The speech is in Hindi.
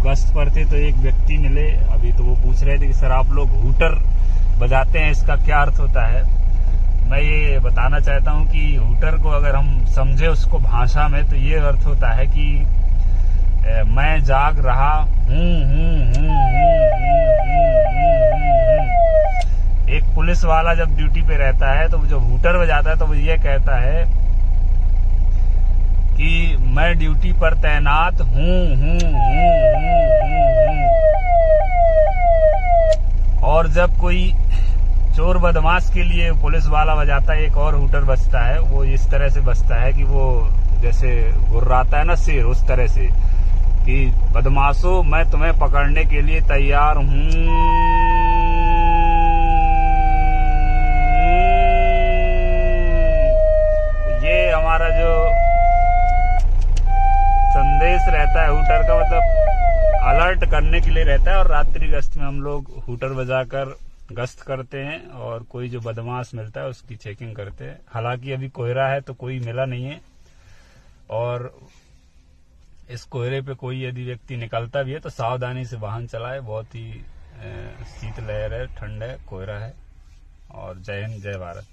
गश्त पर थे तो एक व्यक्ति मिले। अभी तो वो पूछ रहे थे कि, सर, आप लोग हूटर बजाते हैं, इसका क्या अर्थ होता है? मैं ये बताना चाहता हूँ कि हूटर को अगर हम समझे उसको भाषा में तो ये अर्थ होता है कि मैं जाग रहा हूँ हूँ हूँ एक पुलिस वाला जब ड्यूटी पे रहता है तो जब हूटर बजाता है तो वो ये कहता है कि मैं ड्यूटी पर तैनात हूँ हूँ हूँ हूँ हूँ। और जब कोई चोर बदमाश के लिए पुलिस वाला बजाता है, एक और हुटर बजता है, वो इस तरह से बजता है कि वो जैसे गुर्राता है ना शेर, उस तरह से कि, बदमाशो, मैं तुम्हें पकड़ने के लिए तैयार हूँ हमारा जो रहता है हुटर का मतलब अलर्ट करने के लिए रहता है और रात्रि गश्त में हम लोग हुटर बजाकर गश्त करते हैं और कोई जो बदमाश मिलता है उसकी चेकिंग करते हैं। हालाँकि अभी कोहरा है तो कोई मिला नहीं है और इस कोहरे पे कोई यदि व्यक्ति निकलता भी है तो सावधानी से वाहन चलाए। बहुत ही शीतलहर है, ठंड है कोहरा है और जय हिंद, जय भारत।